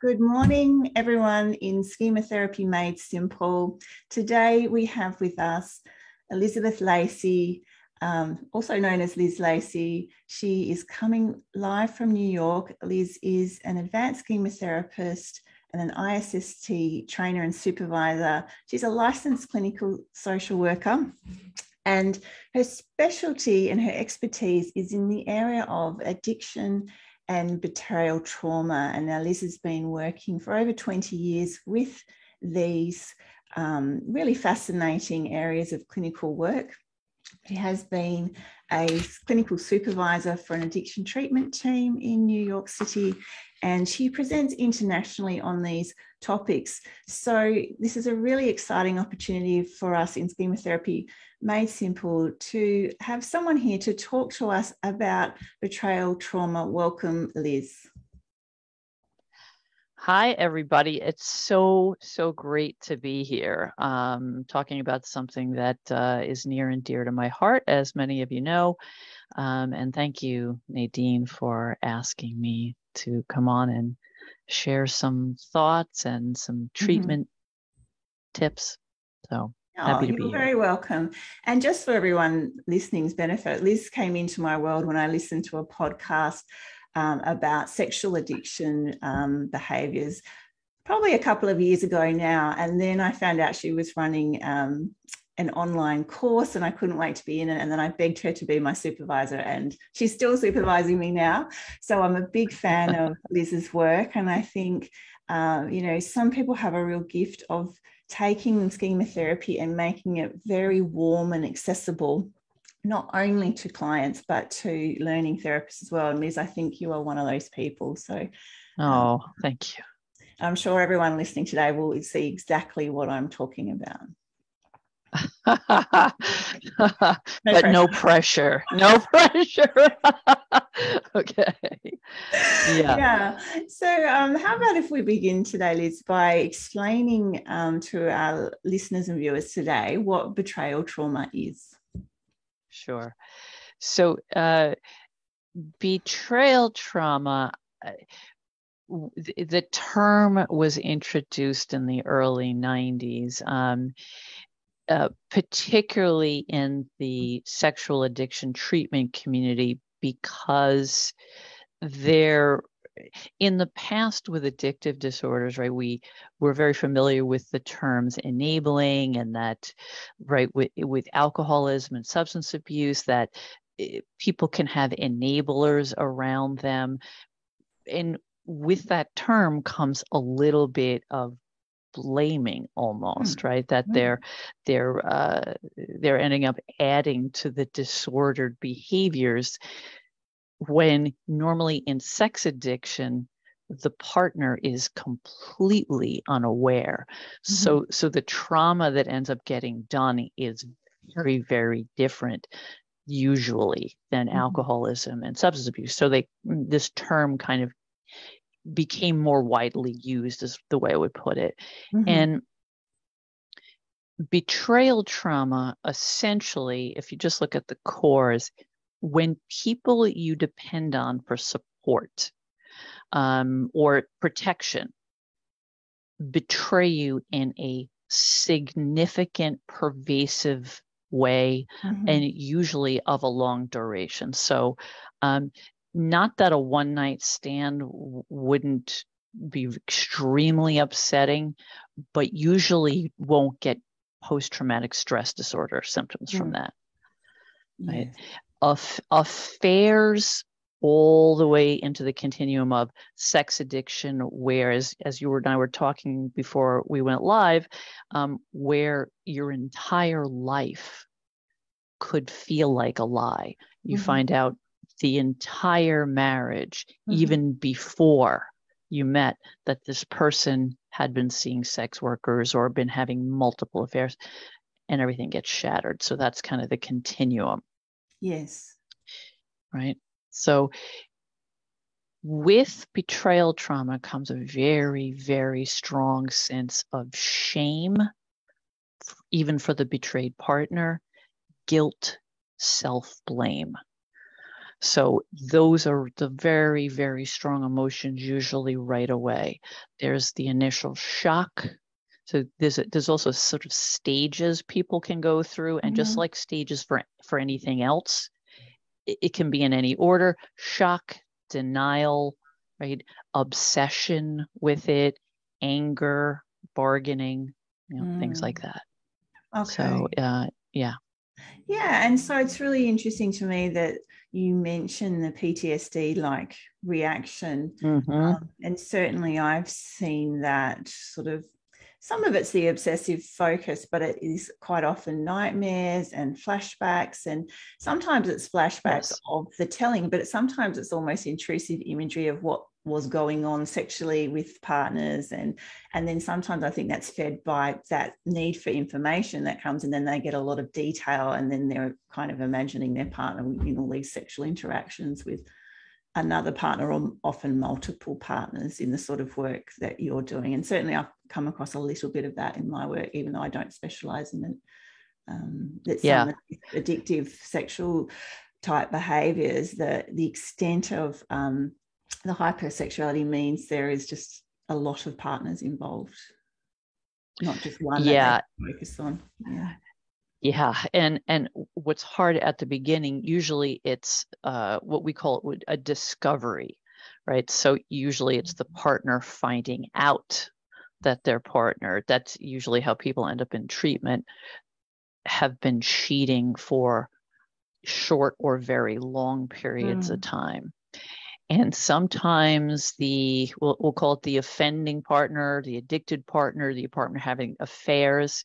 Good morning, everyone in Schema Therapy Made Simple. Today we have with us Elizabeth Lacy, um, also known as Liz Lacy. She is coming live from New York. Liz is an advanced schema therapist and an ISST trainer and supervisor. She's a licensed clinical social worker. And her specialty and her expertise is in the area of addiction and betrayal trauma. And now Liz has been working for over 20 years with these um, really fascinating areas of clinical work. She has been a clinical supervisor for an addiction treatment team in New York City, and she presents internationally on these topics. So, this is a really exciting opportunity for us in schema therapy made simple to have someone here to talk to us about betrayal trauma. Welcome, Liz. Hi, everybody. It's so, so great to be here um, talking about something that uh, is near and dear to my heart, as many of you know. Um, and thank you, Nadene, for asking me to come on and share some thoughts and some mm-hmm. treatment mm-hmm. tips. So oh, you're here. very welcome. And just for everyone listening's benefit, Liz came into my world when I listened to a podcast um, about sexual addiction um, behaviors probably a couple of years ago now. And then I found out she was running um, an online course and I couldn't wait to be in it. And then I begged her to be my supervisor, and she's still supervising me now. So I'm a big fan of Liz's work. And I think, uh, you know, some people have a real gift of taking schema therapy and making it very warm and accessible not only to clients but to learning therapists as well and liz i think you are one of those people so um, oh thank you i'm sure everyone listening today will see exactly what i'm talking about but pressure. no pressure. no pressure. Okay. Yeah. Yeah. So um, how about if we begin today liz by explaining um, to our listeners and viewers today what betrayal trauma is? Sure. So, uh, betrayal trauma, uh, the term was introduced in the early 90s, um, uh, particularly in the sexual addiction treatment community, because there in the past with addictive disorders right we were very familiar with the terms enabling and that right with, with alcoholism and substance abuse that eh, people can have enablers around them. And with that term comes a little bit of blaming almost mm. right that mm. they're they're uh, they're ending up adding to the disordered behaviors when normally in sex addiction the partner is completely unaware mm-hmm. so so the trauma that ends up getting done is very very different usually than mm-hmm. alcoholism and substance abuse so they this term kind of became more widely used is the way i would put it mm-hmm. and betrayal trauma essentially if you just look at the cores when people you depend on for support um, or protection betray you in a significant, pervasive way, mm-hmm. and usually of a long duration. So, um, not that a one night stand wouldn't be extremely upsetting, but usually won't get post traumatic stress disorder symptoms mm-hmm. from that. Right affairs all the way into the continuum of sex addiction, whereas as you and I were talking before we went live, um, where your entire life could feel like a lie. You mm-hmm. find out the entire marriage, mm-hmm. even before you met, that this person had been seeing sex workers or been having multiple affairs, and everything gets shattered. So that's kind of the continuum. Yes. Right. So with betrayal trauma comes a very, very strong sense of shame, even for the betrayed partner, guilt, self blame. So those are the very, very strong emotions usually right away. There's the initial shock. So there's a, there's also sort of stages people can go through, and mm-hmm. just like stages for for anything else, it, it can be in any order: shock, denial, right, obsession with it, anger, bargaining, you know, mm. things like that. Okay. So uh, yeah. Yeah, and so it's really interesting to me that you mentioned the PTSD like reaction. Mm-hmm. Um, and certainly I've seen that sort of some of it's the obsessive focus, but it is quite often nightmares and flashbacks. And sometimes it's flashbacks yes. of the telling, but sometimes it's almost intrusive imagery of what was going on sexually with partners and and then sometimes i think that's fed by that need for information that comes and then they get a lot of detail and then they're kind of imagining their partner in all these sexual interactions with another partner or often multiple partners in the sort of work that you're doing and certainly i've come across a little bit of that in my work even though i don't specialize in it um, that yeah. addictive sexual type behaviors the the extent of um, the hypersexuality means there is just a lot of partners involved, not just one. Yeah. focus on. Yeah. Yeah, and and what's hard at the beginning, usually it's uh, what we call it a discovery, right? So usually it's the partner finding out that their partner. That's usually how people end up in treatment. Have been cheating for short or very long periods mm. of time and sometimes the we'll, we'll, call it the offending partner the addicted partner the partner having affairs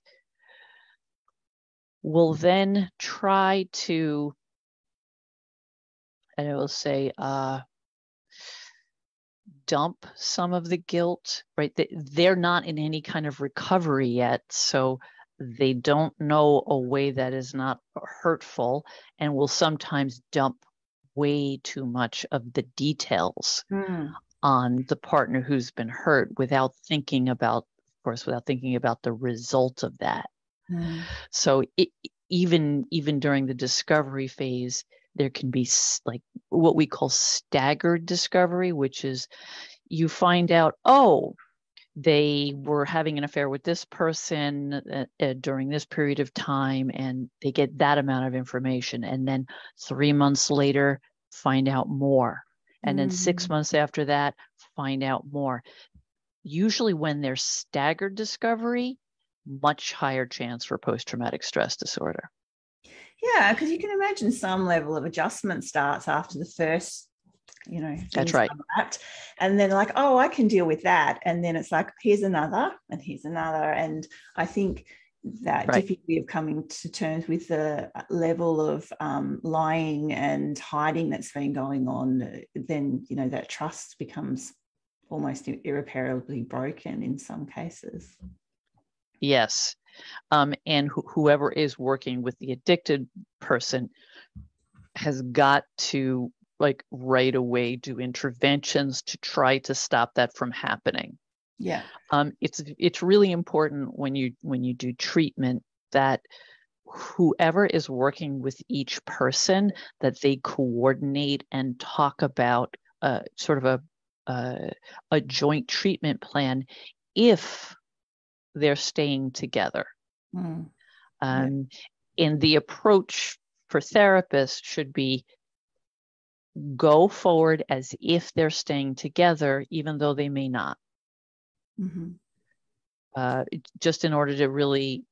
will then try to and i will say uh, dump some of the guilt right? They, they're not in any kind of recovery yet so they don't know a way that is not hurtful and will sometimes dump way too much of the details mm. on the partner who's been hurt without thinking about, of course, without thinking about the result of that. Mm. So it, even even during the discovery phase, there can be like what we call staggered discovery, which is you find out, oh, they were having an affair with this person uh, uh, during this period of time and they get that amount of information and then 3 months later find out more and mm. then 6 mm. months after that find out more usually when there's staggered discovery much higher chance for post traumatic stress disorder yeah because you can imagine some level of adjustment starts after the first you know that's right. unwrapped. and then like oh i can deal with that. And then it's like here's another and here's another. And i think that right. difficulty of coming to terms with the level of um, lying and hiding that's been going on then you know that trust becomes almost irreparably broken in some cases. Yes. Um, and wh- whoever is working with the addicted person has got to like right away do interventions to try to stop that from happening. Yeah. Um, it's it's really important when you when you do treatment that whoever is working with each person that they coordinate and talk about uh, sort of a uh, a joint treatment plan if they're staying together. Mm. Um, yeah. And the approach for therapists should be go forward as if they're staying together, even though they may not. Mm-hmm. Uh, just in order to really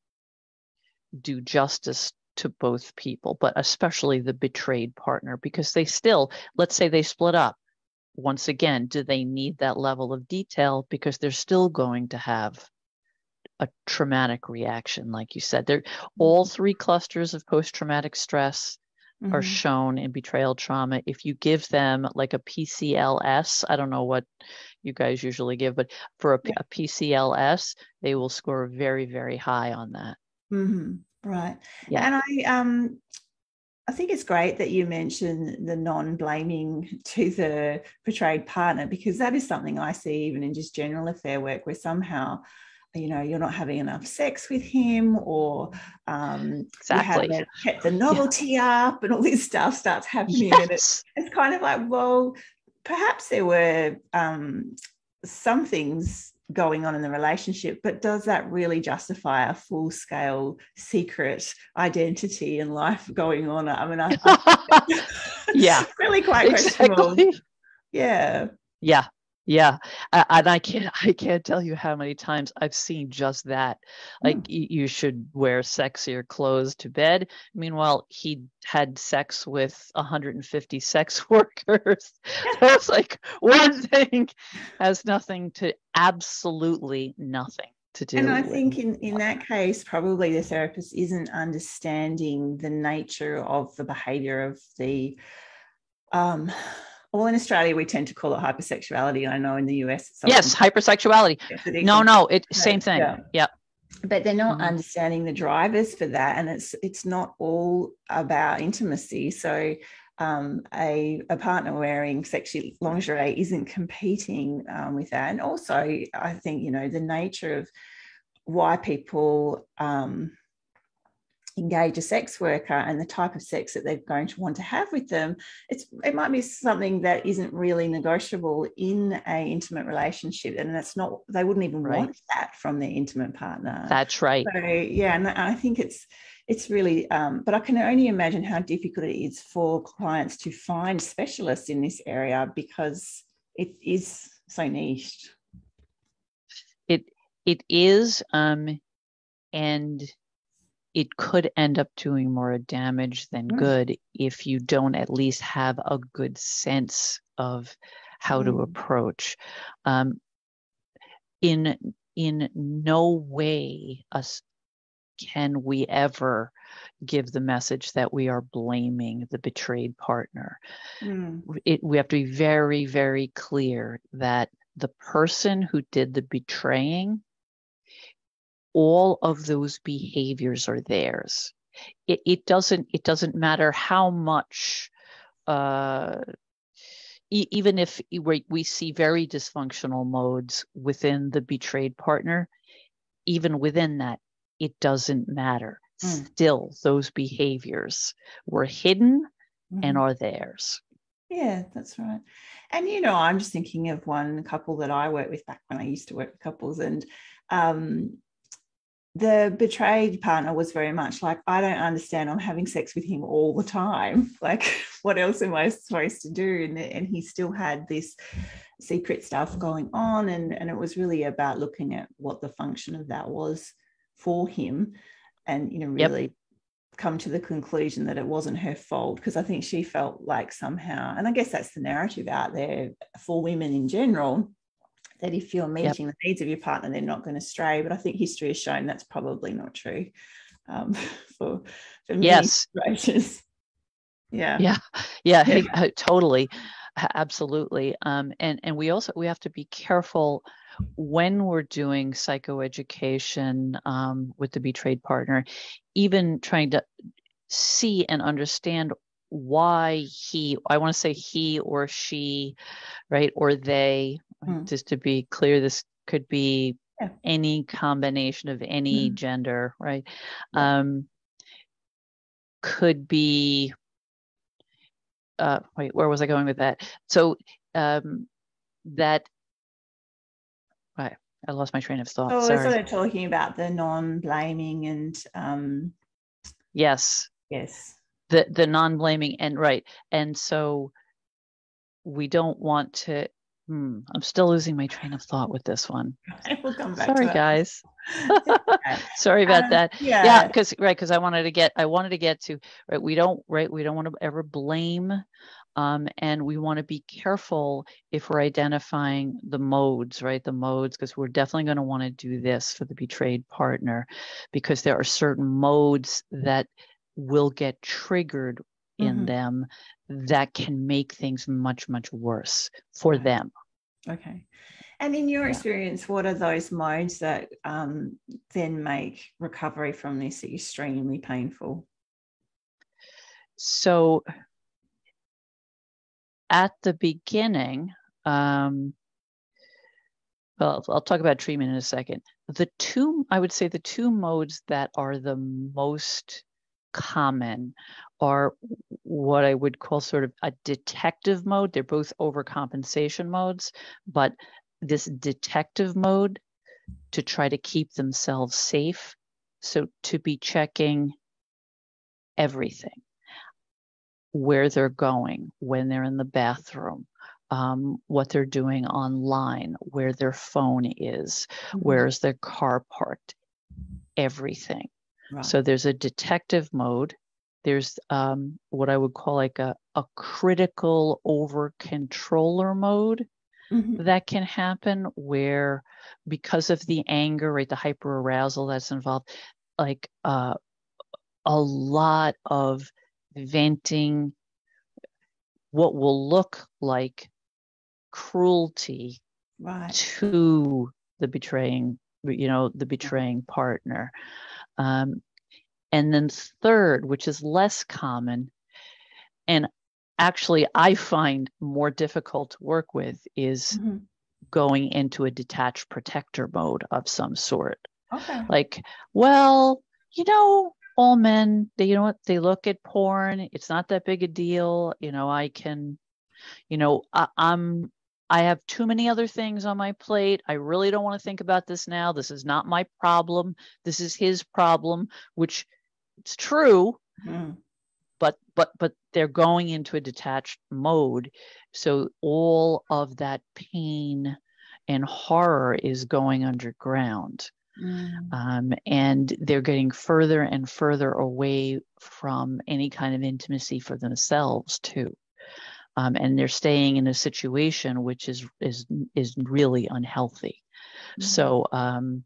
do justice to both people, but especially the betrayed partner, because they still, let's say they split up. Once again, do they need that level of detail? Because they're still going to have a traumatic reaction, like you said. They're all mm-hmm. three clusters of post traumatic stress mm-hmm. are shown in betrayal trauma. If you give them like a PCLS, I don't know what you guys usually give, but for a, a PCLS, they will score very, very high on that. Mm-hmm. Right. Yeah. And I, um, I think it's great that you mentioned the non blaming to the betrayed partner because that is something I see even in just general affair work where somehow you know you're not having enough sex with him or um exactly. you haven't kept the novelty yeah. up and all this stuff starts happening. Yes. and it's, it's kind of like well perhaps there were um some things going on in the relationship but does that really justify a full scale secret identity and life going on? I mean i, I yeah. really quite questionable. Yeah. Yeah yeah yeah, and I can't I can't tell you how many times I've seen just that. Like mm. you should wear sexier clothes to bed. Meanwhile, he had sex with 150 sex workers. That's like one thing has nothing to absolutely nothing to do. And I think in in that case, probably the therapist isn't understanding the nature of the behavior of the um well, in Australia, we tend to call it hypersexuality. I know in the US, yes, hypersexuality. No, no, it same thing. Yeah. yeah. But they're not mm-hmm. understanding the drivers for that, and it's it's not all about intimacy. So um, a, a partner wearing sexy lingerie isn't competing um, with that. And also, I think you know the nature of why people um, engage a sex worker and the type of sex that they're going to want to have with them it's it might be something that isn't really negotiable in a intimate relationship and that's not they wouldn't even right. want that from their intimate partner. That's right. So yeah and i think it's it's really um, but i can only imagine how difficult it is for clients to find specialists in this area because it is so niche it it is um and it could end up doing more damage than mm. good if you don't at least have a good sense of how mm. to approach. Um, in in no way us can we ever give the message that we are blaming the betrayed partner. Mm. It, we have to be very, very clear that the person who did the betraying all of those behaviors are theirs. It, it doesn't it doesn't matter how much uh, e- even if we, we see very dysfunctional modes within the betrayed partner, even within that, it doesn't matter. Mm. Still, those behaviors were hidden mm-hmm. and are theirs. Yeah, that's right. And you know, I'm just thinking of one couple that I worked with back when I used to work with couples, and um, the betrayed partner was very much like, I don't understand. I'm having sex with him all the time. Like, what else am I supposed to do? And, and he still had this secret stuff going on. And, and it was really about looking at what the function of that was for him and, you know, really yep. come to the conclusion that it wasn't her fault. Because I think she felt like somehow, and I guess that's the narrative out there for women in general that if you're meeting yep. the needs of your partner, they're not going to stray. But I think history has shown that's probably not true um, for for many yes. situations. Yeah. Yeah. Yeah. yeah. Uh, totally. Absolutely. Um, and and we also we have to be careful when we're doing psychoeducation um, with the betrayed partner, even trying to see and understand why he i want to say he or she right or they mm. just to be clear this could be yeah. any combination of any mm. gender right um could be uh wait where was i going with that so um that right i lost my train of thought oh Sorry. sort of talking about the non-blaming and um yes yes the the non-blaming and right and so we don't want to hmm, i'm still losing my train of thought with this one. We'll come back sorry guys. Sorry about um, that. yeah. Because yeah, right because i wanted to get i wanted to get to right we don't right we don't want to ever blame um, and we want to be careful if we're identifying the modes, right? The modes, because we're definitely going to want to do this for the betrayed partner, because there are certain modes that will get triggered in mm-hmm. them that can make things much much worse for okay. them okay and in your yeah. experience what are those modes that um, then make recovery from this extremely painful so at the beginning um, well, I'll talk about treatment in a second. The two, I would say, the two modes that are the most common are what I would call sort of a detective mode. They're both overcompensation modes, but this detective mode to try to keep themselves safe. So to be checking everything where they're going, when they're in the bathroom, um, what they're doing online, where their phone is, mm-hmm. where's their car parked, everything. Right. So there's a detective mode. There's um, what I would call like a, a critical over controller mode mm-hmm. that can happen where because of the anger, right, the hyper arousal that's involved, like uh, a lot of venting what will look like cruelty right. to the betraying you know the betraying partner. Um, and then third which is less common and actually i find more difficult to work with is mm-hmm. going into a detached protector mode of some sort. Okay. Like well you know all men they you know what they look at porn it's not that big a deal you know i can you know I, i'm I have too many other things on my plate. I really don't want to think about this now. This is not my problem. This is his problem, which it's true. Mm. But but but they're going into a detached mode. So all of that pain and horror is going underground. Mm. Um, and they're getting further and further away from any kind of intimacy for themselves too um, and they're staying in a situation which is is is really unhealthy. Mm-hmm. So um,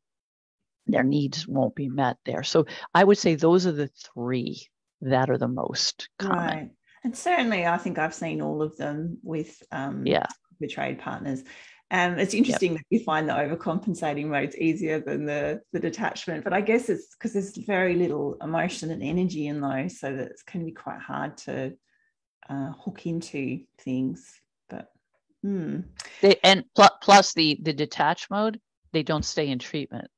their needs won't be met there. So I would say those are the three that are the most common. Right. And certainly, I think I've seen all of them with um, yeah betrayed partners. And it's interesting yep. that you find the overcompensating mode's easier than the, the detachment. But I guess it's because there's very little emotion and energy in those, so that it can be quite hard to uh, hook into things. But hmm. they, and plus, plus the the detach mode, they don't stay in treatment.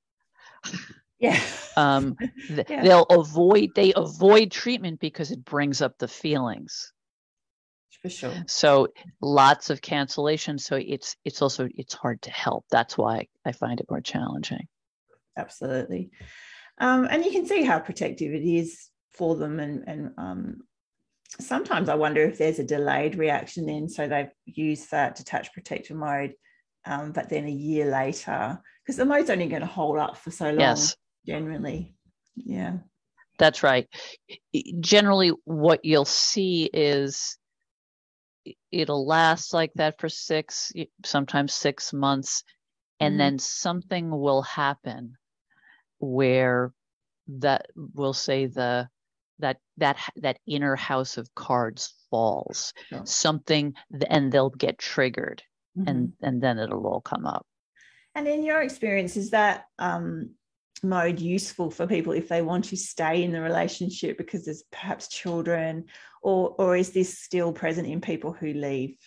Yeah. um, yeah. They'll avoid they avoid treatment because it brings up the feelings. For sure. So lots of cancellation. So it's it's also it's hard to help. That's why I find it more challenging. Absolutely. Um, and you can see how protective it is for them and and um, sometimes I wonder if there's a delayed reaction then. So they've used that detached protector mode, um, but then a year later, because the mode's only going to hold up for so long, yes. generally. Yeah. That's right. Generally, what you'll see is it'll last like that for six, sometimes six months, and mm-hmm. then something will happen where that will say the that that that inner house of cards falls. Something and they'll get triggered mm-hmm. and and then it'll all come up. And in your experience is that um, mode useful for people if they want to stay in the relationship because there's perhaps children or or is this still present in people who leave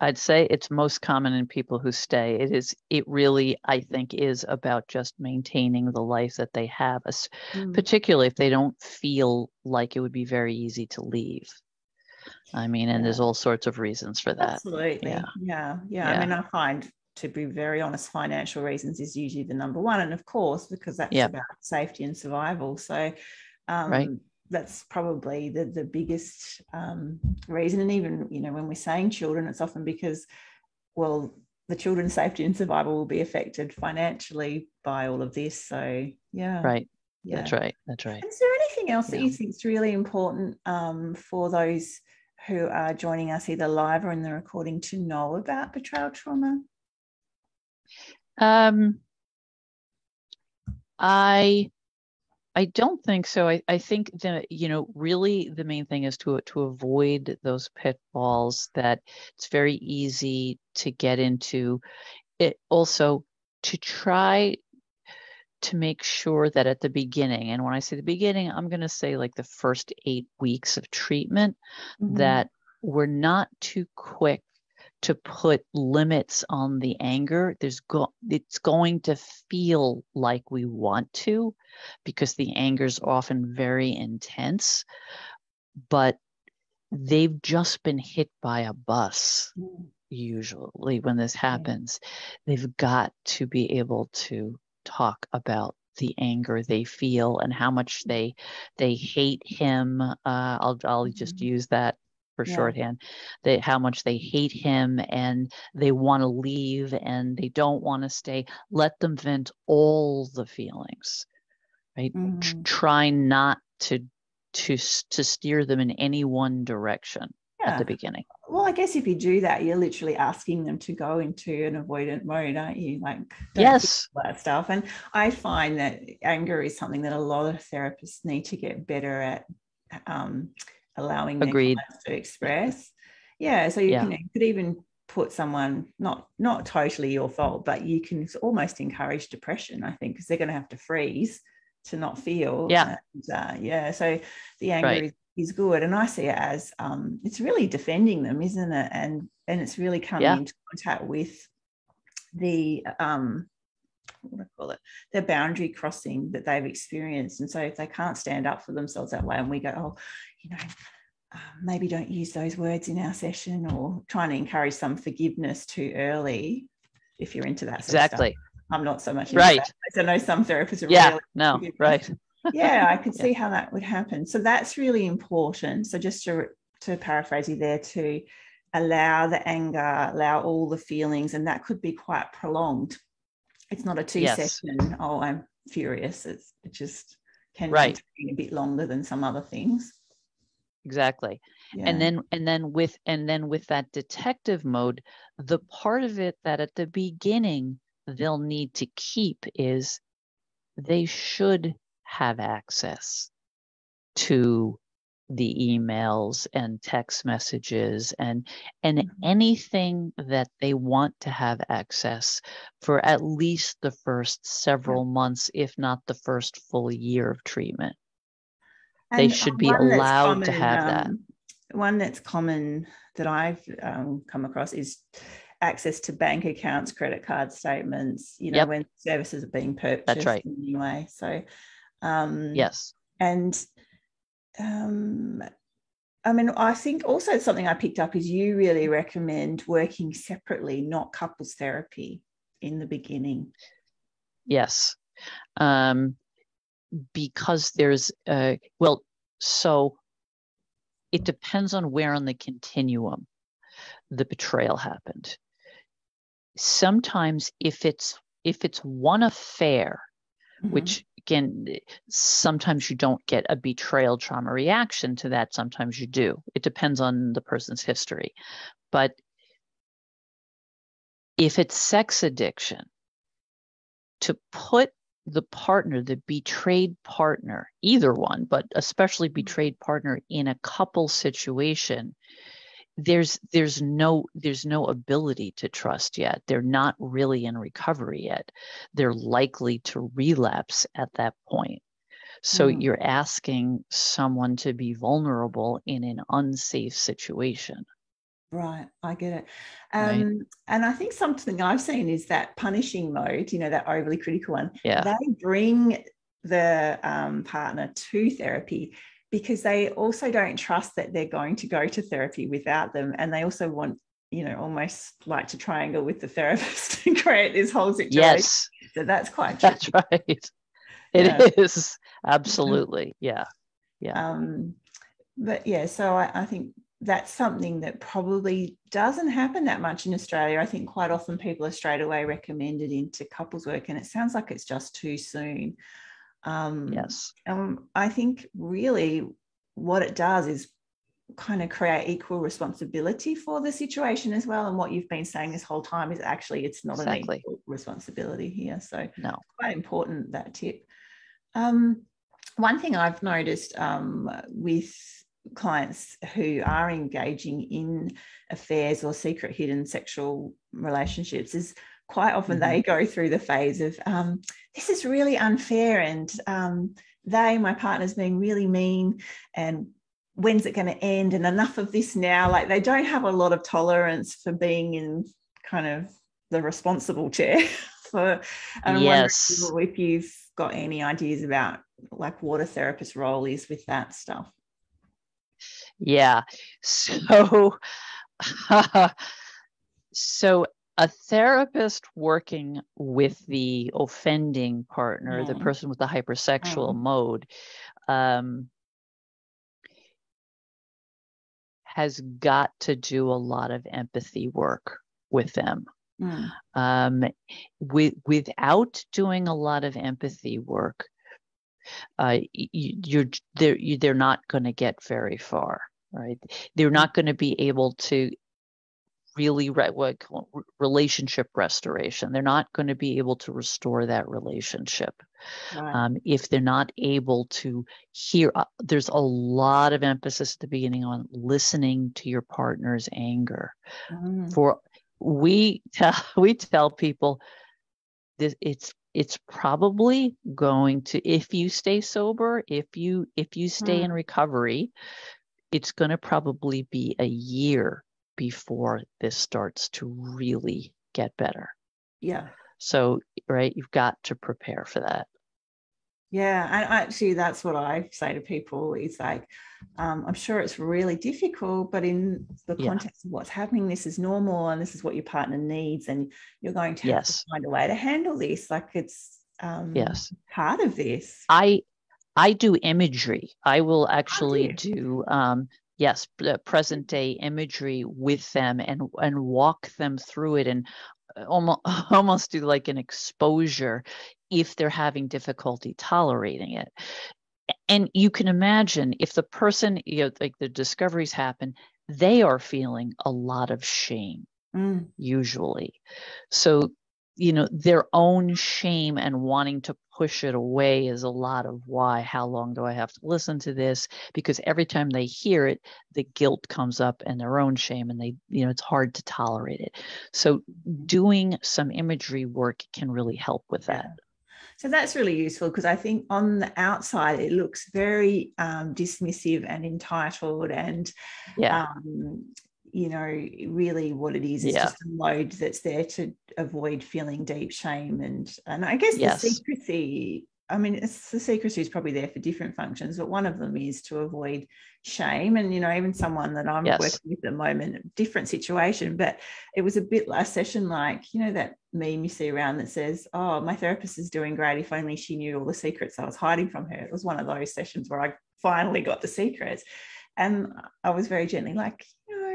I'd say it's most common in people who stay. It is, it really, I think, is about just maintaining the life that they have, mm. particularly if they don't feel like it would be very easy to leave. I mean, and yeah. there's all sorts of reasons for that. Absolutely. Yeah. yeah. Yeah. I mean, I find, to be very honest, financial reasons is usually the number one. And of course, because that's yep. about safety and survival. So, um, right that's probably the, the biggest um, reason. And even, you know, when we're saying children, it's often because, well, the children's safety and survival will be affected financially by all of this. So, yeah. Right. Yeah. That's right. That's right. Is there anything else yeah. that you think is really important um, for those who are joining us either live or in the recording to know about betrayal trauma? Um, I I don't think so. I, I think that, you know, really the main thing is to to avoid those pitfalls that it's very easy to get into. It also to try to make sure that at the beginning, and when I say the beginning, I'm going to say like the first eight weeks of treatment, mm-hmm. that we're not too quick to put limits on the anger there's go it's going to feel like we want to because the anger is often very intense but they've just been hit by a bus usually when this happens. They've got to be able to talk about the anger they feel and how much they they hate him. Uh, i'll i'll just mm-hmm. use that for yeah. shorthand they how much they hate him and they want to leave and they don't want to stay let them vent all the feelings right mm-hmm. try not to to to steer them in any one direction yeah. at the beginning well i guess if you do that you're literally asking them to go into an avoidant mode aren't you like yes that stuff and i find that anger is something that a lot of therapists need to get better at um, allowing Agreed. to express. Yeah, so you yeah. can you could even put someone not not totally your fault, but you can almost encourage depression. I think because they're going to have to freeze to not feel. Yeah, and, uh, yeah. So the anger right. is, is good, and I see it as um, it's really defending them, isn't it? And and it's really coming yeah. into contact with the um, what do I call it, their boundary crossing that they've experienced. And so if they can't stand up for themselves that way, and we go, oh, you know, uh, maybe don't use those words in our session or trying to encourage some forgiveness too early if you're into that exactly. I'm not so much right. i know some therapists are yeah. really no. right. Yeah i could yeah. see how that would happen. So that's really important. So just to to paraphrase you there to allow the anger allow all the feelings and that could be quite prolonged it's not a two yes. session oh i'm furious it's it just can right. be a bit longer than some other things exactly yeah. and then and then with and then with that detective mode the part of it that at the beginning they'll need to keep is they should have access to the emails and text messages and and mm-hmm. anything that they want to have access for at least the first several months if not the first full year of treatment they should be allowed common, to have that. Um, one that's common that I've um, come across is access to bank accounts, credit card statements, you know, yep. when services are being purchased That's right. anyway. So, um, yes. And um, I mean, I think also something I picked up is you really recommend working separately, not couples therapy in the beginning. Yes. Um, because there's uh, well so it depends on where on the continuum the betrayal happened sometimes if it's if it's one affair mm-hmm. which again sometimes you don't get a betrayal trauma reaction to that sometimes you do it depends on the person's history but if it's sex addiction to put the partner, the betrayed partner, either one, but especially mm-hmm. betrayed partner in a couple situation, there's there's no there's no ability to trust yet. They're not really in recovery yet. They're likely to relapse at that point. So mm. you're asking someone to be vulnerable in an unsafe situation. Right, I get it. Um, right. And I think something I've seen is that punishing mode, you know, that overly critical one, yeah. they bring the um, partner to therapy because they also don't trust that they're going to go to therapy without them. And they also want, you know, almost like to triangle with the therapist to create this whole situation. Yes. So that's quite tricky. That's right. It yeah. is Absolutely. Yeah. Yeah. Um, but yeah, so I, I think that's something that probably doesn't happen that much in Australia. I think quite often people are straight away recommended into couples work, and it sounds like it's just too soon. Um, yes. Um, I think really what it does is kind of create equal responsibility for the situation as well. And what you've been saying this whole time is actually it's not exactly. an equal responsibility here. So no, quite important that tip. Um, one thing I've noticed um, with clients who are engaging in affairs or secret hidden sexual relationships is quite often mm-hmm. they go through the phase of um, this is really unfair and um, they my partner's being really mean and when's it going to end and enough of this now? Like they don't have a lot of tolerance for being in kind of the responsible chair for and yes. if you've got any ideas about like what a therapist role is with that stuff. Yeah. So so a therapist working with the offending partner mm. the person with the hypersexual mm. mode um, has got to do a lot of empathy work with them. Mm. Um, with, without doing a lot of empathy work, uh, you, you're they're, you, they're not going to get very far, right? They're not going to be able to really re- what relationship restoration. They're not going to be able to restore that relationship right. um, if they're not able to hear. Uh, there's a lot of emphasis at the beginning on listening to your partner's anger. Mm. For we tell we tell people this it's it's probably going to if you stay sober if you if you stay mm. in recovery it's going to probably be a year before this starts to really get better. Yeah. So, right, you've got to prepare for that. Yeah, and actually, that's what I say to people. Is like, um, I'm sure it's really difficult, but in the context yeah. of what's happening, this is normal, and this is what your partner needs, and you're going to have yes. to find a way to handle this. Like it's um, yes part of this. I I do imagery. I will actually do um, yes present day imagery with them and and walk them through it and almost almost do like an exposure if they're having difficulty tolerating it and you can imagine if the person you know like the discoveries happen they are feeling a lot of shame mm. usually so you know their own shame and wanting to push it away is a lot of why how long do i have to listen to this? Because every time they hear it the guilt comes up and their own shame and they you know it's hard to tolerate it. So doing some imagery work can really help with that. So that's really useful because I think on the outside it looks very um, dismissive and entitled and yeah. um, you know, really what it is is yeah. just a load that's there to avoid feeling deep shame and and I guess yes. the secrecy. I mean, it's, the secrecy is probably there for different functions, but one of them is to avoid shame. And you know, even someone that I'm yes. working with at the moment, different situation, but it was a bit last session like you know that meme you see around that says, "Oh, my therapist is doing great. If only she knew all the secrets I was hiding from her." It was one of those sessions where I finally got the secrets, and I was very gently like,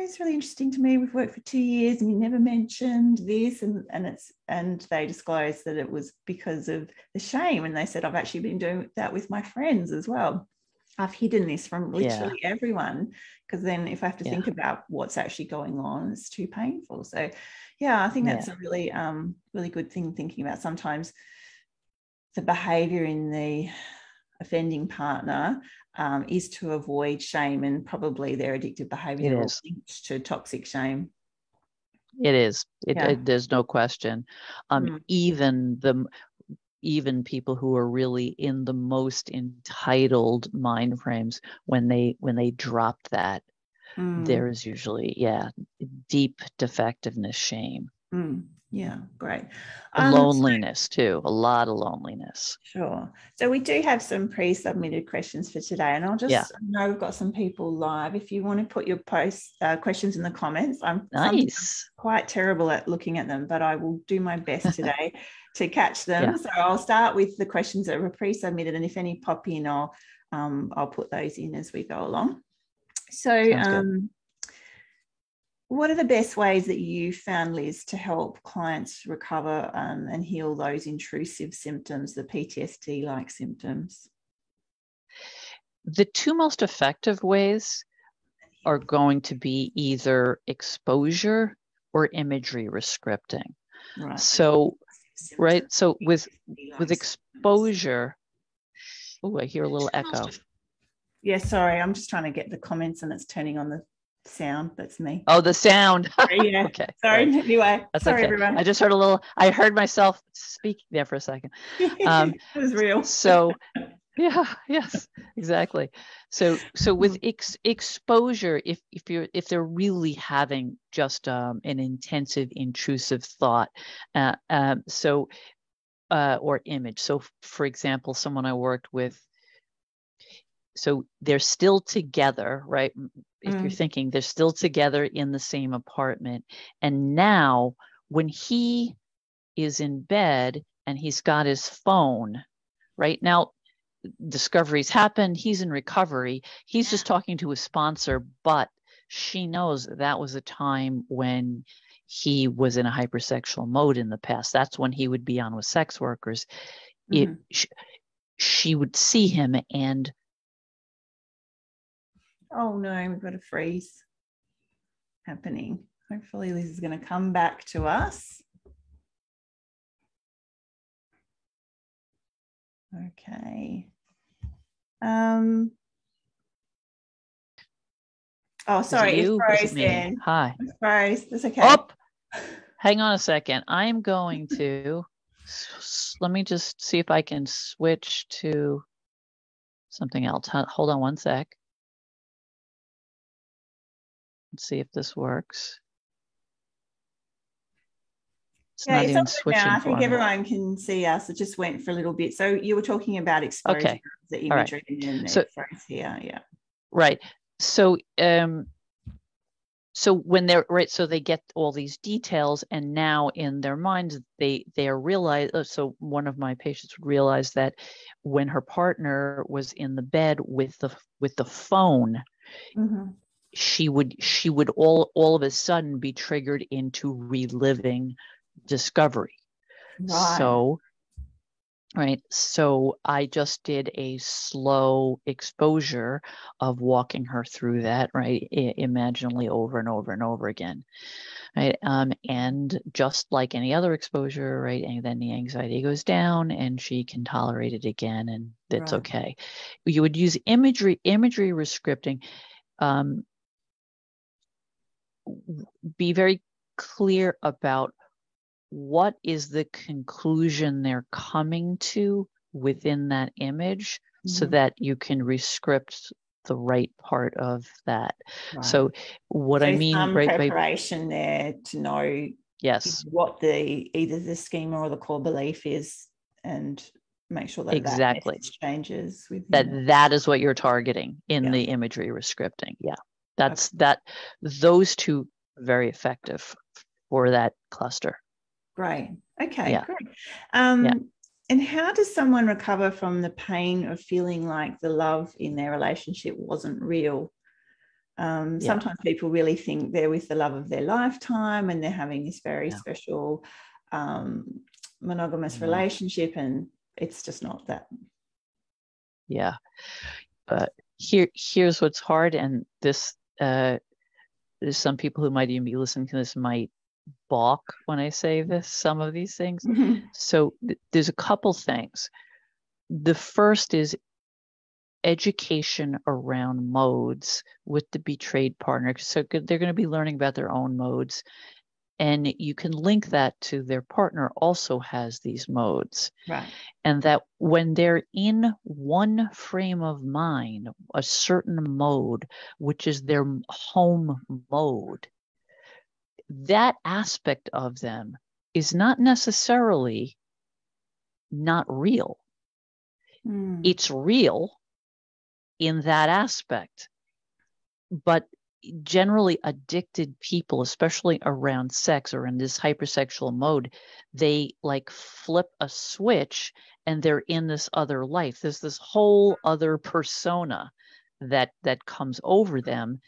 it's really interesting to me. We've worked for two years and you never mentioned this. And, and it's and they disclosed that it was because of the shame. And they said, I've actually been doing that with my friends as well. I've hidden this from literally yeah. everyone because then if I have to yeah. think about what's actually going on, it's too painful. So yeah, I think that's yeah. a really um really good thing thinking about sometimes the behavior in the offending partner um, is to avoid shame and probably their addictive behavior linked to toxic shame. It is. It, yeah. it, there's no question. Um, mm. Even the even people who are really in the most entitled mind frames when they when they drop that mm. there is usually yeah deep defectiveness shame mm. Yeah, great. Um, loneliness too, a lot of loneliness. Sure. So we do have some pre-submitted questions for today, and I'll just yeah. I know we've got some people live. If you want to put your post uh, questions in the comments, I'm nice. quite terrible at looking at them, but I will do my best today to catch them. Yeah. So I'll start with the questions that were pre-submitted, and if any pop in, I'll um, I'll put those in as we go along. So um, what are the best ways that you found, Liz, to help clients recover um, and heal those intrusive symptoms, the PTSD like symptoms? The two most effective ways are going to be either exposure or imagery rescripting. Right. So, right. So with with exposure, oh, I hear a little echo. Yeah, sorry, I'm just trying to get the comments and it's turning on the sound. That's me. Oh, the sound. yeah. okay. Sorry. Right. Anyway. That's sorry, okay. everyone. I just heard a little. I heard myself speaking there for a second. Um, it was real. so, yeah yes exactly so so with hmm. ex- exposure if if you're if they're really having just um, an intensive intrusive thought uh, um, so uh, or image so for example someone i worked with so they're still together right if mm. you're thinking they're still together in the same apartment and now when he is in bed and he's got his phone right now discoveries happen he's in recovery he's yeah. just talking to his sponsor but she knows that, that was a time when he was in a hypersexual mode in the past that's when he would be on with sex workers mm-hmm. it she, she would see him and oh no we've got a freeze happening hopefully this is going to come back to us Okay. Um, oh, sorry, it, froze then. Hi. It froze. That's okay. Up. Hang on a second. I'm going to let me just see if I can switch to something else. Hold on one sec. Let's see if this works. It's yeah, not even switching. Now. I think everyone can see us. It just went for a little bit. So you were talking about exposure, okay. the imagery right. and the so, here. Yeah. Right. So um so when they're right so they get all these details and now in their minds they they are realize uh, so one of my patients would realize that when her partner was in the bed with the with the phone mm-hmm. She would she would all all of a sudden be triggered into reliving discovery. Right. So, right. So I just did a slow exposure of walking her through that, right? I- imaginally over and over and over again. Right. Um, and just like any other exposure, right? And then the anxiety goes down and she can tolerate it again and it's right. okay. You would use imagery, imagery rescripting. Um, be very clear about what is the conclusion they're coming to within that image mm-hmm. so that you can rescript the right part of that. Right. So what I mean, some right, preparation by, there to know yes what the either the schema or the core belief is, and make sure that exactly that changes with that. That is what you're targeting in yeah. the imagery rescripting. Yeah, that's that. Those two very effective for that cluster. Right. Okay, yeah. great. Um, yeah. And how does someone recover from the pain of feeling like the love in their relationship wasn't real? Um, yeah. Sometimes people really think they're with the love of their lifetime and they're having this very special um, monogamous mm-hmm. relationship, and it's just not that. Yeah. But here, here's what's hard, and this, uh, there's some people who might even be listening to this might balk when I say this, some of these things. Mm-hmm. So th- there's a couple things. The first is education around modes with the betrayed partner. So they're going to be learning about their own modes. And you can link that to their partner also has these modes. Right. And that when they're in one frame of mind, a certain mode, which is their home mode, that aspect of them is not necessarily not real. Mm. It's real in that aspect. But generally addicted people, especially around sex or in this hypersexual mode, they like flip a switch and they're in this other life. There's this whole other persona that that comes over them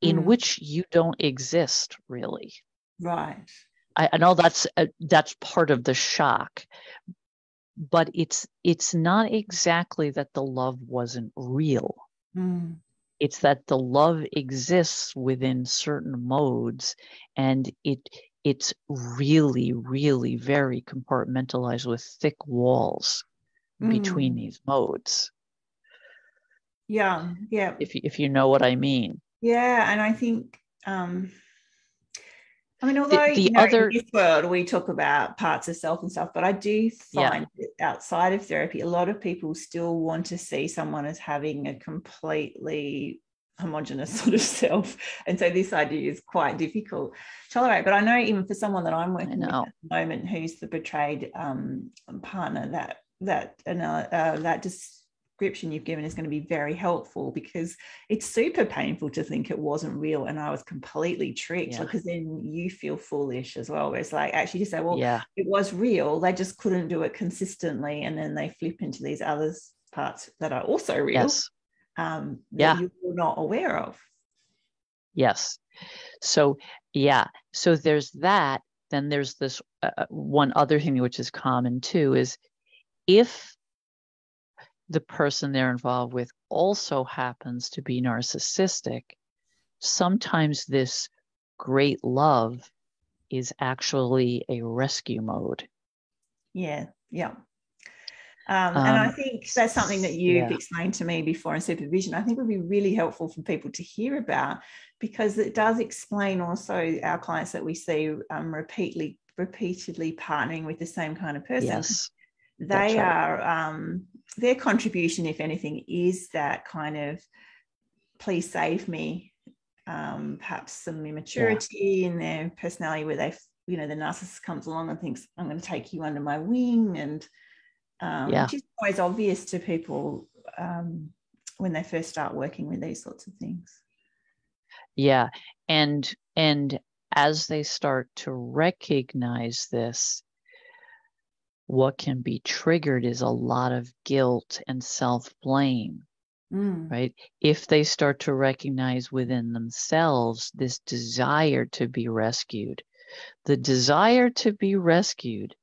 in mm. which you don't exist really. Right. I, I know that's uh, that's part of the shock, but it's it's not exactly that the love wasn't real. Mm. It's that the love exists within certain modes, and it it's really really very compartmentalized with thick walls mm. between these modes. Yeah, yeah. If if you know what I mean. Yeah, and I think um, I mean, although the, the you know, other in this world we talk about parts of self and stuff, but I do find yeah. outside of therapy, a lot of people still want to see someone as having a completely homogenous sort of self. And so this idea is quite difficult to tolerate. But I know even for someone that I'm working with at the moment who's the betrayed um, partner, that that uh, that description you've given is going to be very helpful because it's super painful to think it wasn't real and I was completely tricked yeah. because then you feel foolish as well. It's like actually just say, well, yeah. it was real. They just couldn't do it consistently. And then they flip into these other parts that are also real. Yes um, yeah. you're not aware of. Yes. So, yeah. So there's that. Then there's this uh, uh, one other thing which is common too is if the person they're involved with also happens to be narcissistic, sometimes this great love is actually a rescue mode. Yeah, yeah. Um, um, and I um, think that's something that you've yeah. explained to me before in supervision. I think would be really helpful for people to hear about because it does explain also our clients that we see um, repeatedly repeatedly partnering with the same kind of person. Yes, they right. are um, their contribution, if anything, is that kind of please save me. Um, perhaps some immaturity yeah. in their personality where they, you know, the narcissist comes along and thinks, I'm going to take you under my wing and um, yeah. which is always obvious to people um, when they first start working with these sorts of things. Yeah, and and as they start to recognize this, what can be triggered is a lot of guilt and self blame. Mm. Right. If they start to recognize within themselves this desire to be rescued, the desire to be rescued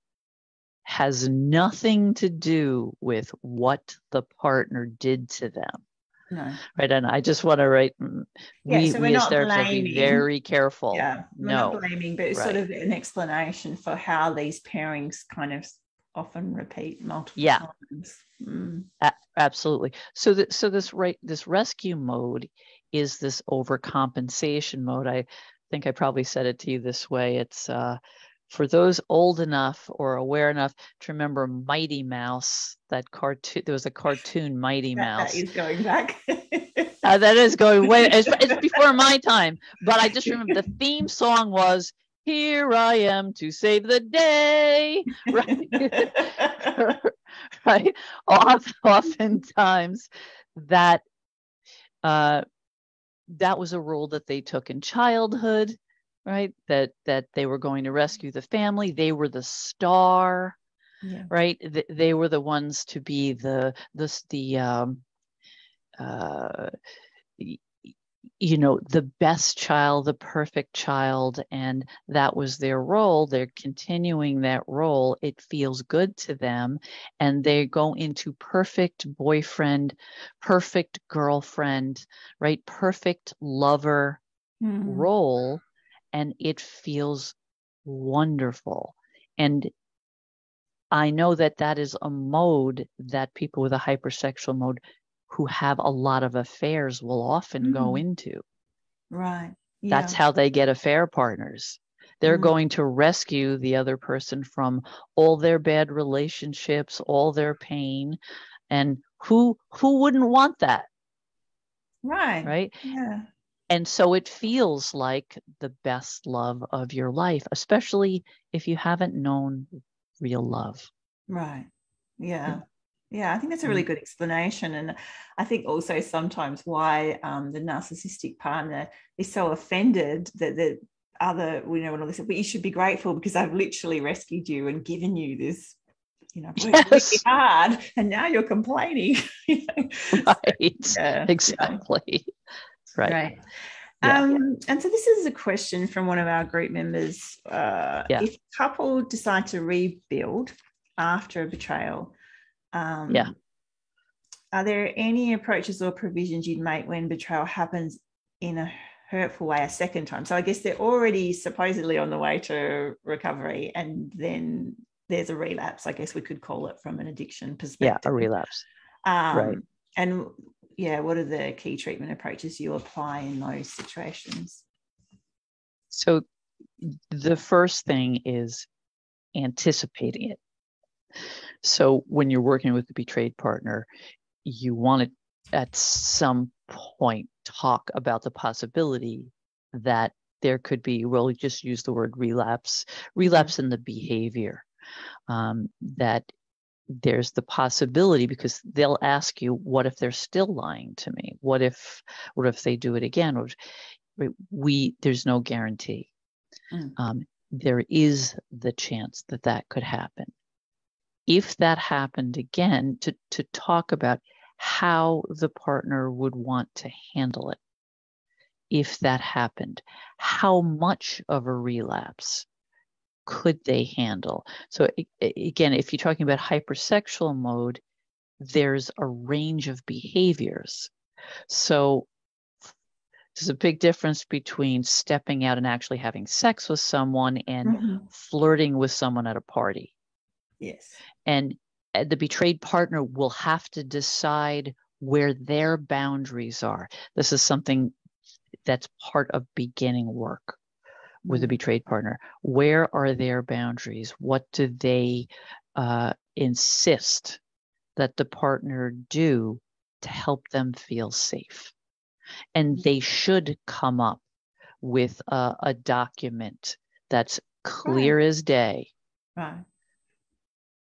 has nothing to do with what the partner did to them. No. Right. And I just want to write, mm, yeah, we, so we as therapists be very careful. Yeah. We're no. not blaming, but it's right. sort of an explanation for how these pairings kind of often repeat multiple yeah. times. Mm. A- absolutely. So that so this right this rescue mode is this overcompensation mode. I think I probably said it to you this way. It's uh for those old enough or aware enough to remember Mighty Mouse, that cartoon, there was a cartoon Mighty Mouse. That is going back. uh, that is going way, it's, it's before my time, but I just remember the theme song was Here I Am to Save the Day. Right. right. Oftentimes that, uh, that was a role that they took in childhood right that that they were going to rescue the family they were the star yeah. right Th- they were the ones to be the the the um uh you know the best child the perfect child and that was their role they're continuing that role it feels good to them and they go into perfect boyfriend perfect girlfriend right perfect lover mm-hmm. role and it feels wonderful. And I know that that is a mode that people with a hypersexual mode who have a lot of affairs will often mm. go into. Right. Yeah. That's how they get affair partners. They're mm. going to rescue the other person from all their bad relationships, all their pain. And who who wouldn't want that? Right. Right? Yeah. And so it feels like the best love of your life, especially if you haven't known real love. Right. Yeah. Yeah, I think that's a really mm. good explanation. And I think also sometimes why um, the narcissistic partner is so offended that the other, you know, and all this, but you should be grateful because I've literally rescued you and given you this, you know, yes. really hard. And now you're complaining. right. Yeah. Exactly. Yeah. Right. Right. Yeah. Um, and so this is a question from one of our group members. Uh. If a couple decide to rebuild after a betrayal, um, yeah. are there any approaches or provisions you'd make when betrayal happens in a hurtful way a second time? So I guess they're already supposedly on the way to recovery, and then there's a relapse. I guess we could call it from an addiction perspective. Yeah, a relapse. Um, right. And yeah, what are the key treatment approaches you apply in those situations? So the first thing is anticipating it. So when you're working with the betrayed partner, you want to at some point talk about the possibility that there could be, well, just use the word relapse, relapse in the behavior. Um, that there's the possibility because they'll ask you, what if they're still lying to me? What if, what if they do it again? We, there's no guarantee. Mm. Um, there is the chance that that could happen. If that happened again, to, to talk about how the partner would want to handle it. If that happened, how much of a relapse could they handle? So, again, if you're talking about hypersexual mode, there's a range of behaviors. So, there's a big difference between stepping out and actually having sex with someone and mm-hmm. flirting with someone at a party. Yes. And uh, the betrayed partner will have to decide where their boundaries are. This is something that's part of beginning work with a mm-hmm. betrayed partner. Where are their boundaries? What do they uh, insist that the partner do to help them feel safe? and they should come up with a, a document that's clear right. as day. Right.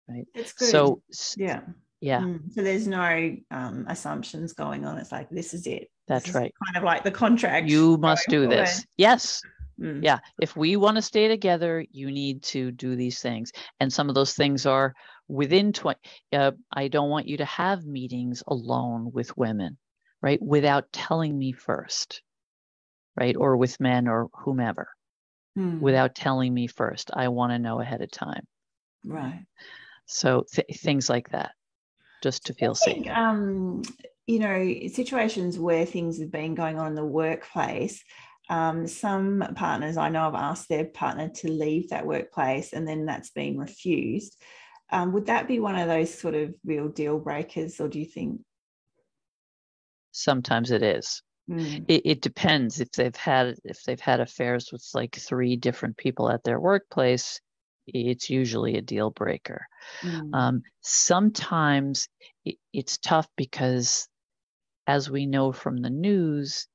Right. It's good. So yeah. Yeah. Mm. So there's no um, assumptions going on. It's like this is it. That's this right. Kind of like the contract. You must do forward. this. Yes. Mm. Yeah. If we want to stay together, you need to do these things. And some of those things are within 20. Uh, I don't want you to have meetings alone with women right? Without telling me first, right? Or with men or whomever, hmm. without telling me first. I want to know ahead of time. Right. So th- things like that, just to feel think, safe. Um, you know, situations where things have been going on in the workplace. Um, some partners I know have asked their partner to leave that workplace and then that's been refused. Um, would that be one of those sort of real deal breakers, or do you think sometimes it is. Mm. It, it, depends if they've had if they've had affairs with like three different people at their workplace it's usually a deal breaker mm. um, sometimes it, it's tough because as we know from the news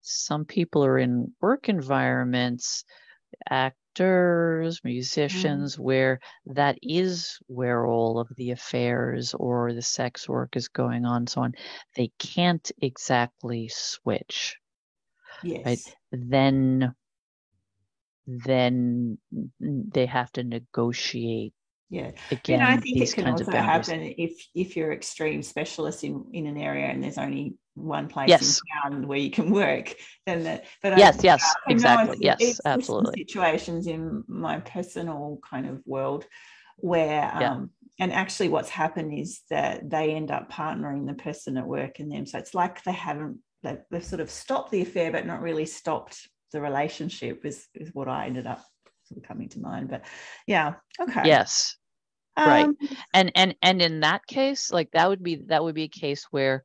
some people are in work environments actors, mm. musicians, mm. where that is where all of the affairs or the sex work is going on, so on, they can't exactly switch. Yes. Right? Then then they have to negotiate yeah. Again you know, i think it can also happen if if you're extreme specialist in in an area and there's only one place yes. in town where you can work then that but yes I, yes I exactly. yes it's, absolutely. situations in my personal kind of world where yeah. um and actually what's happened is that they end up partnering the person at work and them. So it's like they haven't they've, they've sort of stopped the affair but not really stopped the relationship is is what i ended up coming to mind but yeah okay yes right um, and and and in that case like that would be that would be a case where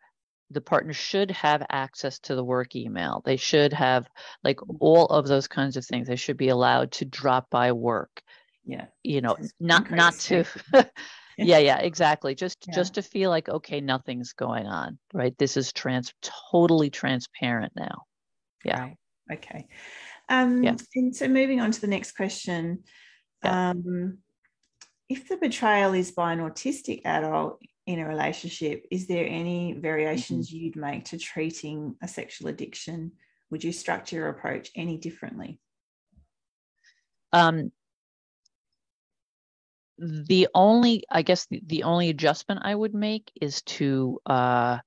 the partner should have access to the work email. They should have like all of those kinds of things. They should be allowed to drop by work. Yeah. You know, not not to yeah, yeah, exactly. Just yeah. just to feel like okay, nothing's going on, right? This is trans totally transparent now. Yeah. Right. Okay. Um yeah. and so moving on to the next question. Yeah. Um if the betrayal is by an autistic adult in a relationship, is there any variations mm-hmm. you'd make to treating a sexual addiction? Would you structure your approach any differently? Um, the only, I guess, the, the only adjustment I would make is to uh,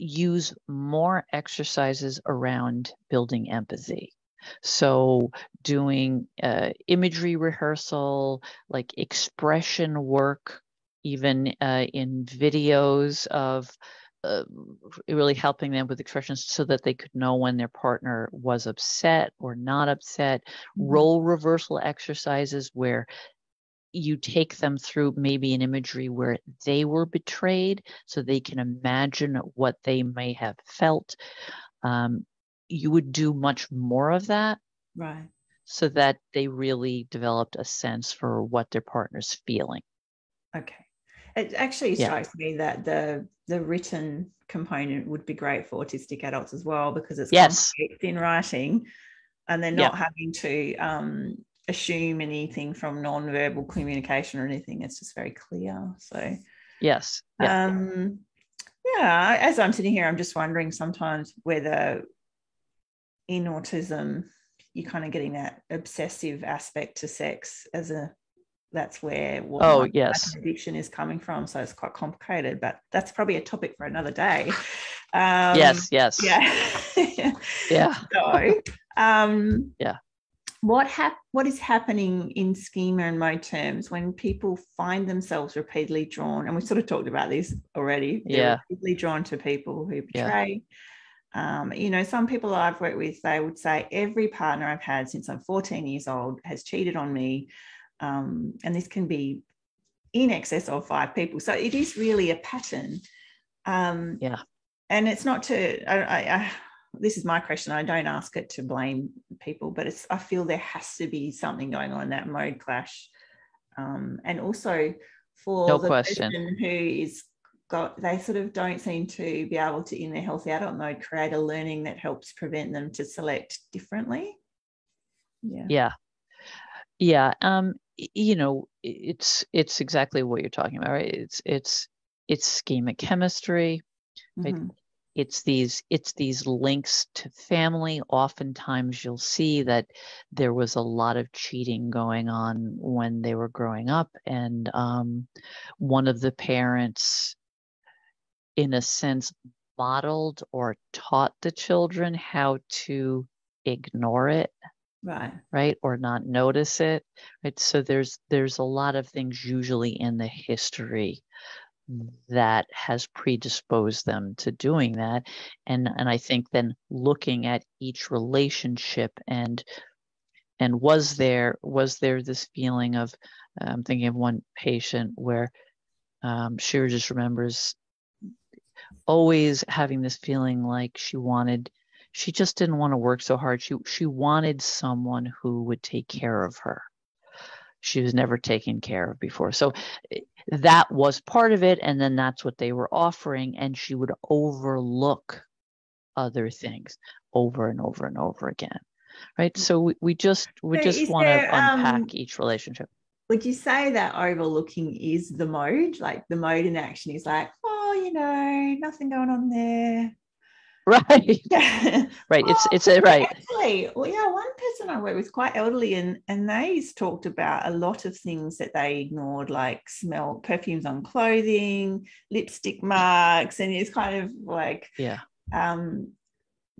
use more exercises around building empathy. So, doing uh, imagery rehearsal, like expression work, even uh, in videos of uh, really helping them with expressions so that they could know when their partner was upset or not upset. Mm-hmm. Role reversal exercises where you take them through maybe an imagery where they were betrayed so they can imagine what they may have felt. Um, you would do much more of that Right. So that they really developed a sense for what their partner's feeling. Okay. It actually Yeah. strikes me that the the written component would be great for autistic adults as well because it's Yes. in writing and they're Yeah. not having to um, assume anything from non-verbal communication or anything. It's just very clear. So Yes. Yeah. um, yeah, as I'm sitting here, I'm just wondering sometimes whether in autism you're kind of getting that obsessive aspect to sex as a that's where what Oh, yes. addiction is coming from. So it's quite complicated, but that's probably a topic for another day. Um, yes. Yes. Yeah. Yeah. so, um, Yeah. What hap- What is happening in schema and mode terms when people find themselves repeatedly drawn? And we've sort of talked about this already. Yeah. repeatedly drawn to people who Yeah. betray. Um, you know, some people I've worked with, they would say every partner I've had since I'm 14 years old has cheated on me, um, and this can be in excess of five people. So it is really a pattern. Um, Yeah. and it's not to I, I, I this is my question i don't ask it to blame people but it's i feel there has to be something going on in that mode clash um, and also for No the question. person who is got they sort of don't seem to be able to in their healthy adult mode create a learning that helps prevent them to select differently yeah Yeah. Yeah. Um, you know, it's it's exactly what you're talking about, right? It's it's it's schema chemistry. right. Mhm. It's these it's these links to family. Oftentimes you'll see that there was a lot of cheating going on when they were growing up. And um, one of the parents, in a sense, modeled or taught the children how to ignore it right right or not notice it right so there's there's a lot of things usually in the history that has predisposed them to doing that. And and i think then looking at each relationship and and was there was there this feeling of i'm thinking of one patient where um, she just remembers always having this feeling like she wanted she just didn't want to work so hard. She she wanted someone who would take care of her she was never taken care of before. So eh, that was part of it and then that's what they were offering and she would overlook other things over and over and over again right? So we, we just we So just want to unpack um, each relationship. would you say that overlooking is the mode? Like the mode in action is like oh you know nothing going on there right. Right it's it's a right. Actually, well, yeah, one person I work with quite elderly, and and they talked about a lot of things that they ignored, like smell perfumes on clothing, lipstick marks, and it's kind of like yeah. um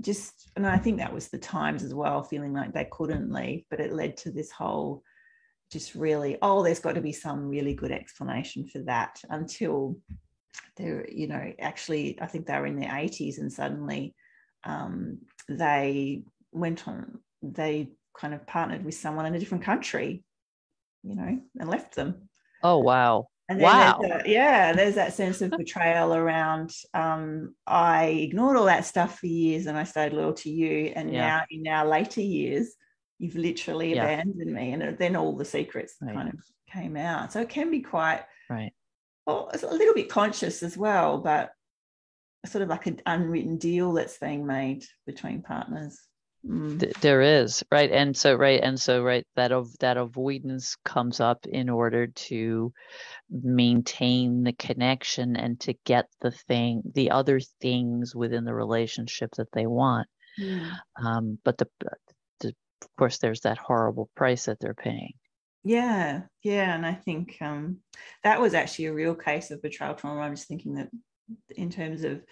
just and I think that was the times as well, feeling like they couldn't leave, but it led to this whole just really, oh, there's got to be some really good explanation for that until they're, you know, actually I think they were in their 80s and suddenly um, they went on, they kind of partnered with someone in a different country, you know, and left them. oh wow And Wow. there's a- yeah, there's that sense of betrayal around. Um, I ignored all that stuff for years, and I stayed loyal to you. And Yeah. now, in our later years, you've literally Yeah. abandoned me. And then all the secrets Right. kind of came out. So it can be quite, right well, it's a little bit conscious as well, but sort of like an unwritten deal that's being made between partners. Mm. There is right and so right and so right that of that avoidance comes up in order to maintain the connection and to get the thing the other things within the relationship that they want Mm. um, but the, the of course there's that horrible price that they're paying Yeah, yeah, and I think um, that was actually a real case of betrayal trauma. I'm just thinking that in terms of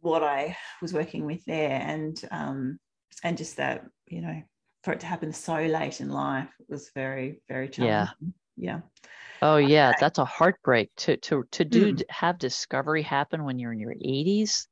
what I was working with there, and um, and just that you know for it to happen so late in life was very very challenging. Yeah, yeah. oh yeah that's a heartbreak to to to do Mm. have discovery happen when you're in your 80s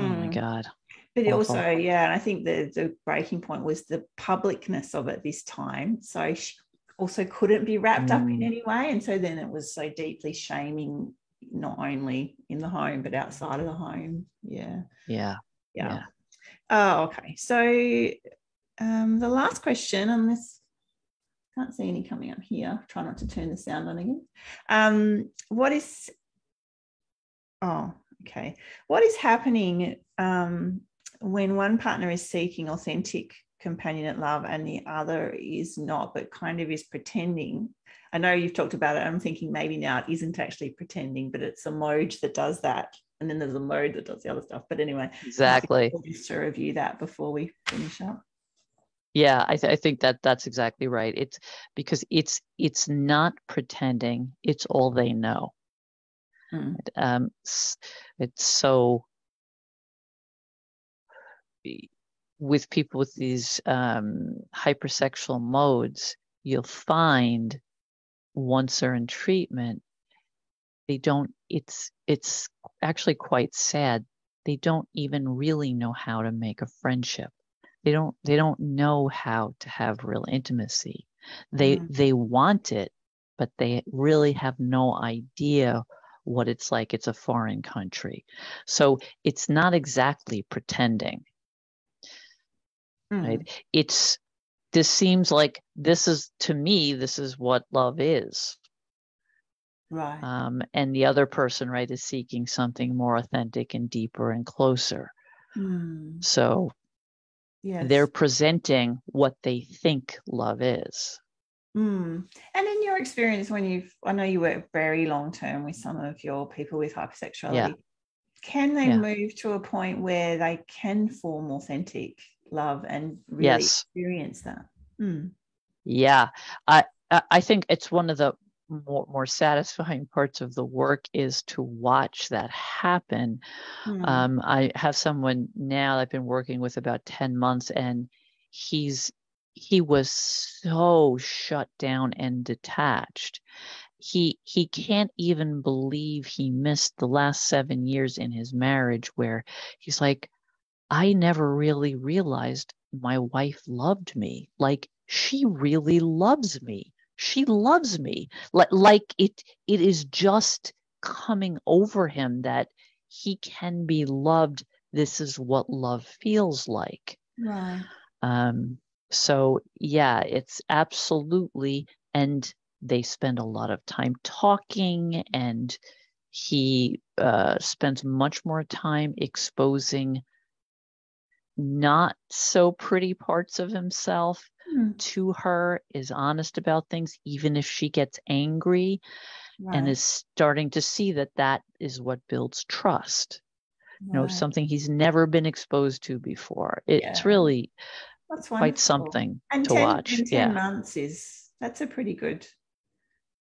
oh my Mm. god But also, yeah, and I think the the breaking point was the publicness of it this time. So she also couldn't be wrapped up in Mm. any way, and so then it was so deeply shaming, not only in the home but outside of the home. Yeah, yeah yeah. Yeah. Oh, okay. So, um, the last question on this, can't see any coming up here. Try not to turn the sound on again. Um, what is, oh, okay. What is happening um, when one partner is seeking authentic companionate love and the other is not, but kind of is pretending? I know you've talked about it. I'm thinking maybe now it isn't actually pretending, but it's a mode that does that and then there's a mode that does the other stuff. But anyway, exactly. Just to review that before we finish up. Yeah, I, th- I think that that's exactly right. It's because it's it's not pretending; it's all they know. Mm. Um, it's, it's so with people with these um, hypersexual modes, you'll find once they're in treatment, they don't it's it's actually quite sad. They don't even really know how to make a friendship. They don't they don't know how to have real intimacy. They mm. they want it but they really have no idea what it's like. It's a foreign country. So it's not exactly pretending mm. right it's this seems like this is to me this is what love is Right. Um, and the other person, right, is seeking something more authentic and deeper and closer. Mm. So yes. they're presenting what they think love is. Mm. And in your experience, when you've, I know you work very long term with some of your people with hypersexuality, yeah. can they yeah. move to a point where they can form authentic love and really yes. experience that? Mm. Yeah, I I think it's one of the more, more satisfying parts of the work is to watch that happen. Mm. Um, I have someone now I've been working with about 10 months and he's he was so shut down and detached. He he can't even believe he missed the last 7 years in his marriage where he's like I never really realized my wife loved me. Like she really loves me. She loves me. Like like it it is just coming over him that he can be loved. This is what love feels like. Right um so yeah it's absolutely and they spend a lot of time talking and he uh, spends much more time exposing not so pretty parts of himself mm. to her, is honest about things, even if she gets angry, right. and is starting to see that that is what builds trust. Right. You know, something he's never been exposed to before. It's yeah. really that's quite something and to 10, watch. And 10 yeah. months is that's a pretty good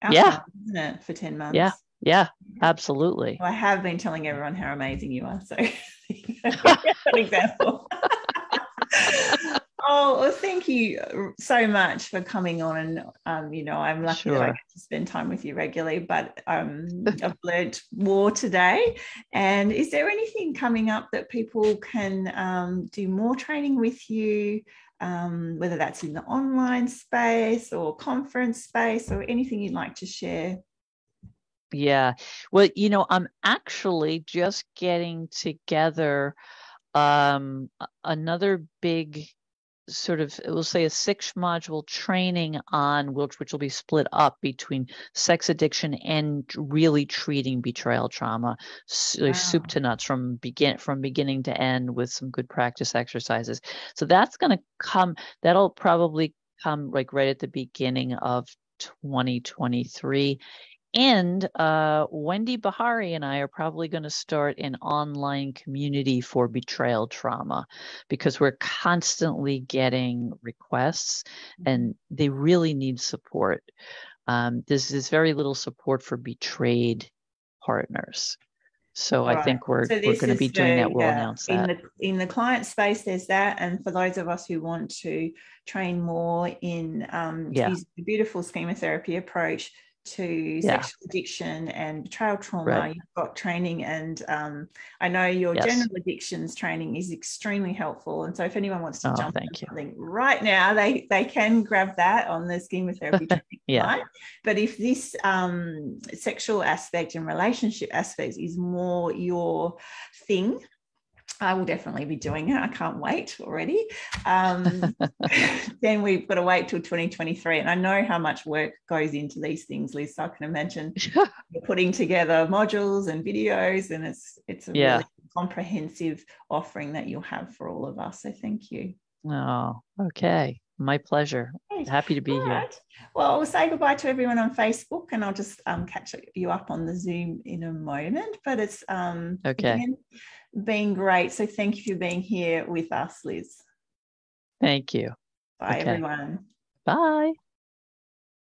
outcome, yeah. isn't it, for 10 months? Yeah. Yeah, absolutely. Well, I have been telling everyone how amazing you are. So, an example. Oh, well, thank you so much for coming on. And, um, you know, I'm lucky sure. that I get to spend time with you regularly, but um, I've learned more today. And is there anything coming up that people can um, do more training with you, um, whether that's in the online space or conference space or anything you'd like to share? Yeah. Well, you know, I'm actually just getting together um, another big sort of we'll say a six module training on which which will be split up between sex addiction and really treating betrayal trauma. Wow. soup to nuts from begin from beginning to end with some good practice exercises. So that's going to come that'll probably come like right at the beginning of 2023 and uh, Wendy Behary and I are probably going to start an online community for betrayal trauma because we're constantly getting requests and mm-hmm. they really need support. Um, there's, there's very little support for betrayed partners. So right. I think we're, so we're going to be doing that. We'll yeah, announce that. In the, in the client space, there's that. And for those of us who want to train more in um, yeah. the beautiful schema therapy approach, to yeah. sexual addiction and betrayal trauma. Right. You've got training, and um, I know your yes. general addictions training is extremely helpful. And so, if anyone wants to oh, jump into something right now, they they can grab that on the schema therapy training. yeah. Right? But if this um, sexual aspect and relationship aspect is more your thing, I will definitely be doing it. I can't wait already. Um, then we've got to wait till 2023. And I know how much work goes into these things, Liz. So I can imagine putting together modules and videos, and it's it's a yeah. really comprehensive offering that you'll have for all of us. So thank you. Oh, okay. My pleasure. Great. Happy to be All here. Right. Well, we'll say goodbye to everyone on Facebook and I'll just um, catch you up on the Zoom in a moment. But it's um, okay. Again, been great. So thank you for being here with us, Liz. Thank you. Bye, okay. everyone. Bye.